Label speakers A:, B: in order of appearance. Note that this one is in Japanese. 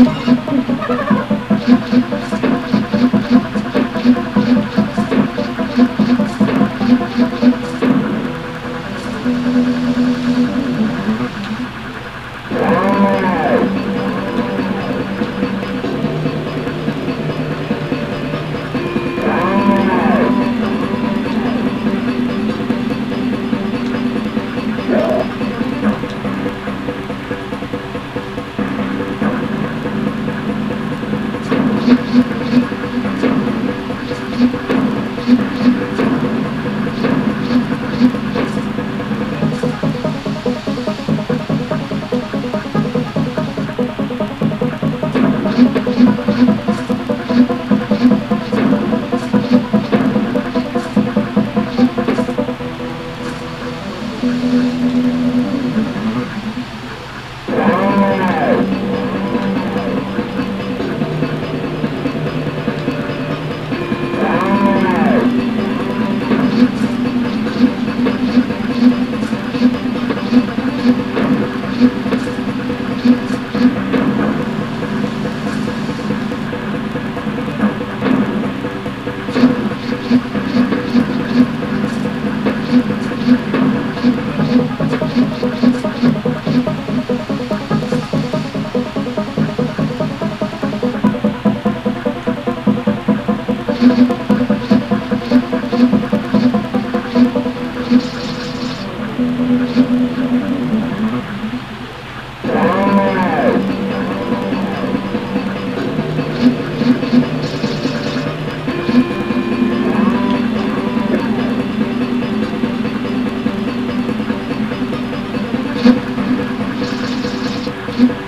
A: Thank you. Wow. Thank mm -hmm. you.